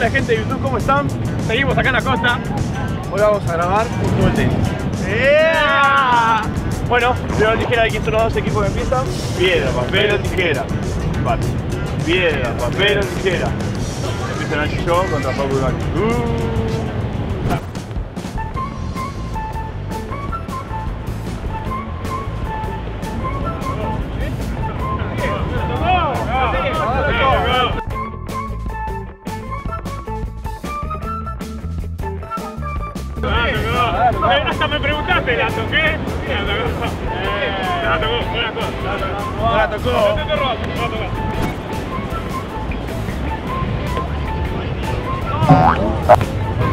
Hola gente de YouTube, ¿cómo están? Seguimos acá en la costa. Hoy vamos a grabar un de tenis. ¡Yeah! Bueno, primero tijera quién son los dos equipos que empiezan. Piedra, papel o tijera. Piedra, papel o tijera. Empieza Nacho y yo contra Pablo Iván. Uh. Hasta me preguntaste, ¿la toqué? La tocó. La tocó, La tocó. La tocó.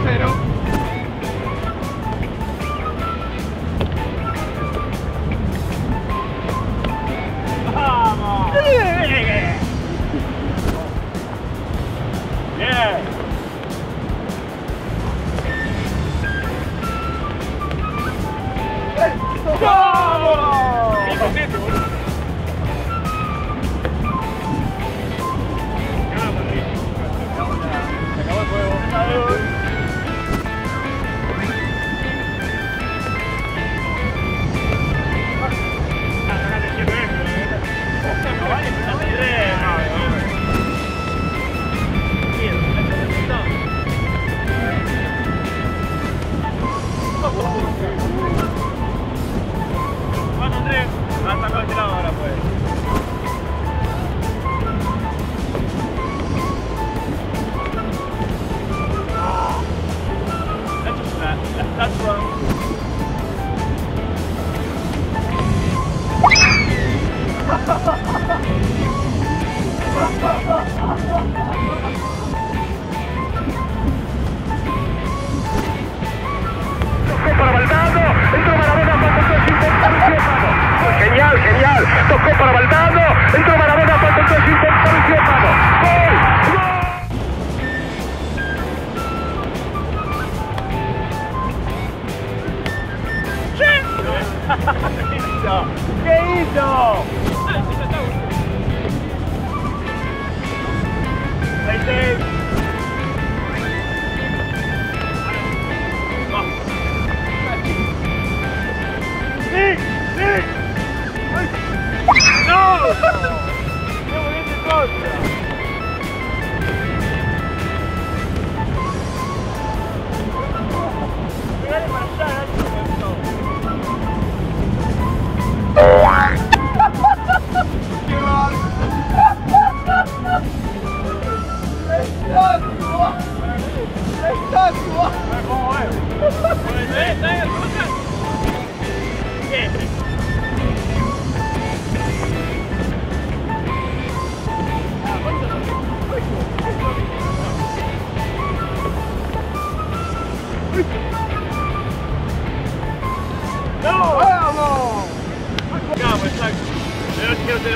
Cero. La, la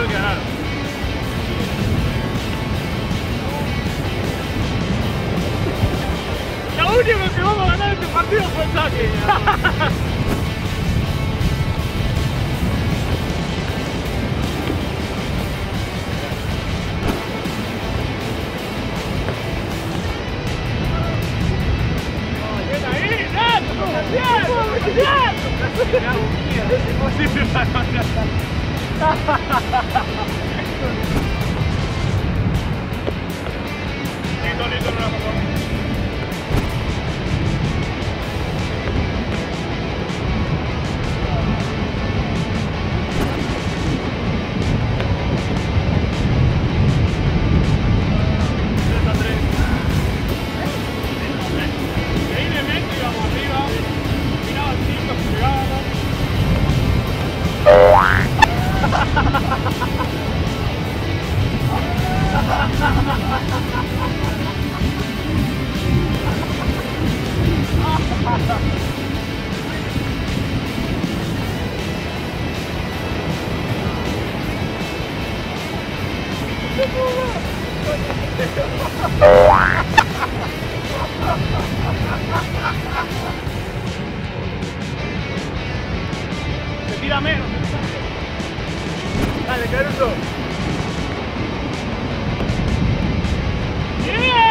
Pero es que no tengo que ganar. Lo único que vamos a ganar este partido fue el saque. Bien ahí, Nacho, bien, bien. Se tira menos. Dale, Caruso. ¡Bien!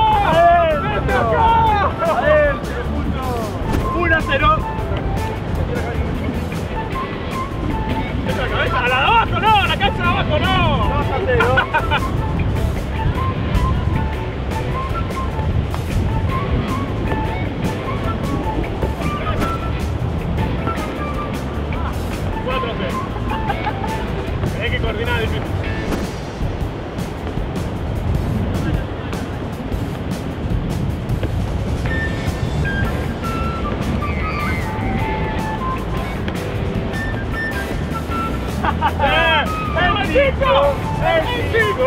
¡El chico!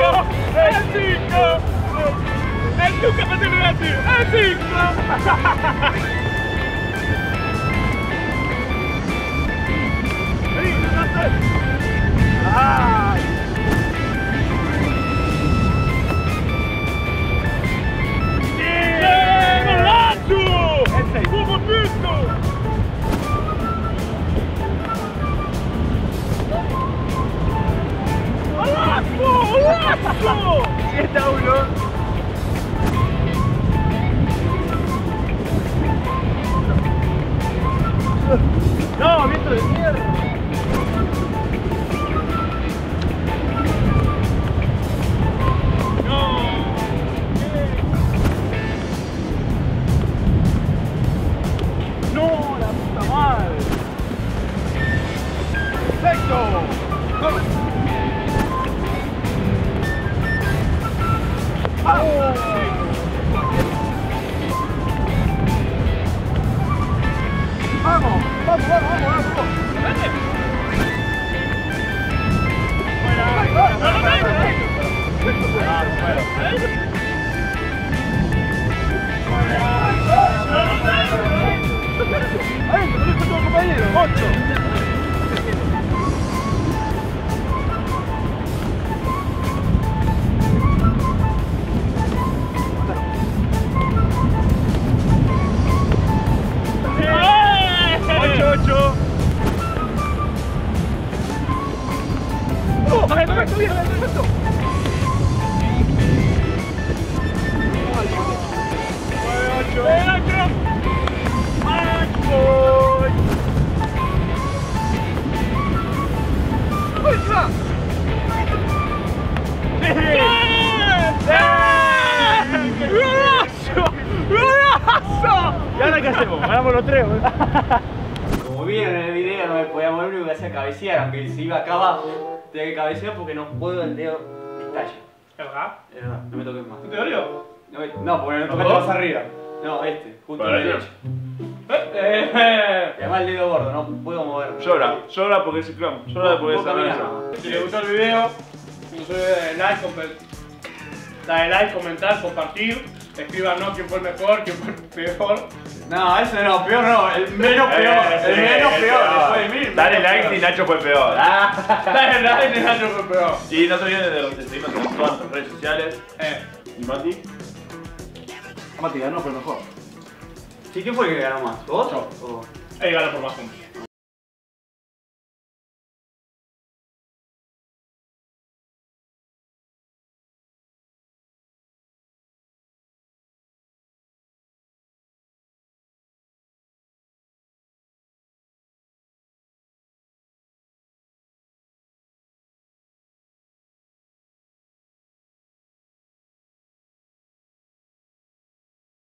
¡El chico! ¡El chico me tiene que Ele tá olhando. Como vieron en el video, no me podía mover, que hacía cabecear, aunque si iba acá abajo, tenía que cabecear porque no puedo el dedo estalla. ¿Es verdad? Es verdad, no me toques más. ¿Te dolió? No, me- no porque me ¿Los tocaste más arriba. No, este, al el derecho. Eh, eh. Y además el dedo gordo, no puedo moverlo. Llora, llora porque es ciclón, llora porque es amenaza. Si les gustó el video, no se olviden de like, like, comentar, compartir. Escríbanos quién fue el mejor, quién fue el peor. No, eso no, peor no, el menos Eh, peor, sí, el menos el peor, peor. después de mí. Dale like si Nacho fue peor. Ah. Dale like, y Nacho fue peor. Y no se olviden de seguirnos en todas nuestras redes sociales. Eh, Y Mati, Mati ganó, pero mejor. Sí, ¿quién fue el que ganó más? ¿Vos? Yo. O- ahí gana por más puntos.